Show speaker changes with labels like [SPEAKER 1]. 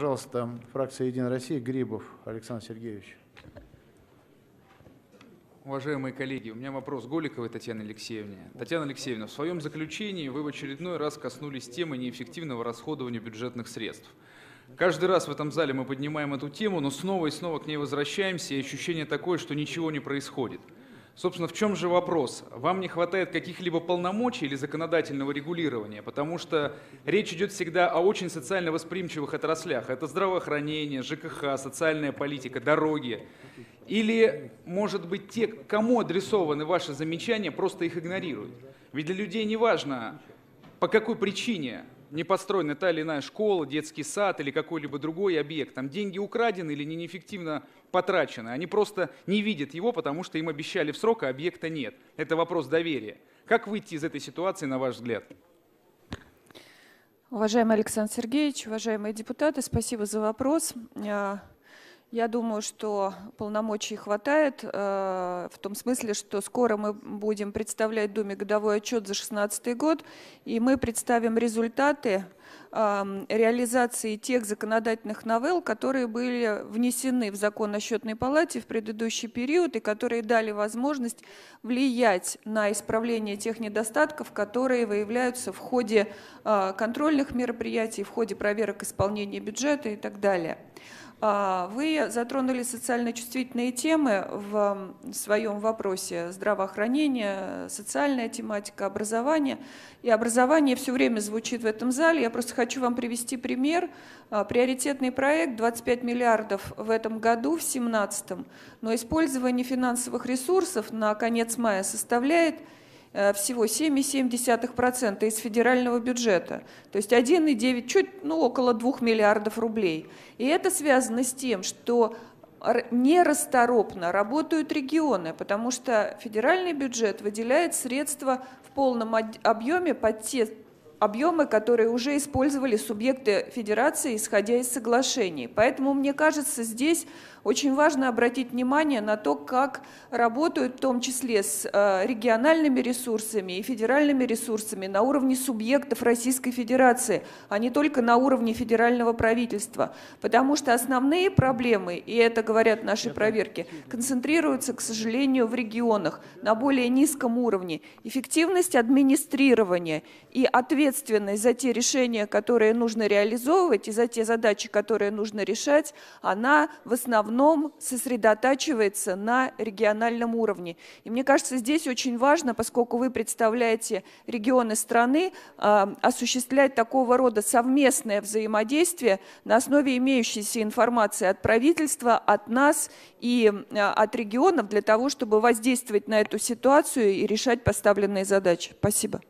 [SPEAKER 1] Пожалуйста, фракция «Единая Россия», Грибов Александр Сергеевич.
[SPEAKER 2] Уважаемые коллеги, у меня вопрос Голиковой Татьяне Алексеевне. Татьяна Алексеевна, в своем заключении вы в очередной раз коснулись темы неэффективного расходования бюджетных средств. Каждый раз в этом зале мы поднимаем эту тему, но снова и снова к ней возвращаемся, и ощущение такое, что ничего не происходит. Собственно, в чем же вопрос? Вам не хватает каких-либо полномочий или законодательного регулирования, потому что речь идет всегда о очень социально восприимчивых отраслях. Это здравоохранение, ЖКХ, социальная политика, дороги. Или, может быть, те, кому адресованы ваши замечания, просто их игнорируют. Ведь для людей не важно, по какой причине не построена та или иная школа, детский сад или какой-либо другой объект. Там деньги украдены или неэффективно потрачены. Они просто не видят его, потому что им обещали в срок, а объекта нет. Это вопрос доверия. Как выйти из этой ситуации, на ваш взгляд?
[SPEAKER 3] Уважаемый Александр Сергеевич, уважаемые депутаты, спасибо за вопрос. Я думаю, что полномочий хватает, э, в том смысле, что скоро мы будем представлять Думе годовой отчет за 2016 год, и мы представим результаты реализации тех законодательных новелл, которые были внесены в закон о счетной палате в предыдущий период и которые дали возможность влиять на исправление тех недостатков, которые выявляются в ходе э, контрольных мероприятий, в ходе проверок исполнения бюджета и так далее. А, вы затронули социально чувствительные темы в своем вопросе здравоохранение, социальная тематика, образование. И образование все время звучит в этом зале. Я просто хочу вам привести пример. А, приоритетный проект 25 миллиардов в этом году, в 2017, но использование финансовых ресурсов на конец мая составляет всего 7,7% из федерального бюджета. То есть 1,9, чуть, ну, около 2 миллиардов рублей. И это связано с тем, что нерасторопно работают регионы, потому что федеральный бюджет выделяет средства в полном объеме под те объемы, которые уже использовали субъекты федерации, исходя из соглашений. Поэтому, мне кажется, здесь очень важно обратить внимание на то, как работают в том числе с э, региональными ресурсами и федеральными ресурсами на уровне субъектов Российской Федерации, а не только на уровне федерального правительства. Потому что основные проблемы, и это говорят наши проверки, концентрируются, к сожалению, в регионах на более низком уровне. Эффективность администрирования и ответственность за те решения, которые нужно реализовывать, и за те задачи, которые нужно решать, она в основном основном сосредотачивается на региональном уровне. И мне кажется, здесь очень важно, поскольку вы представляете регионы страны, а, осуществлять такого рода совместное взаимодействие на основе имеющейся информации от правительства, от нас и а, от регионов для того, чтобы воздействовать на эту ситуацию и решать поставленные задачи. Спасибо.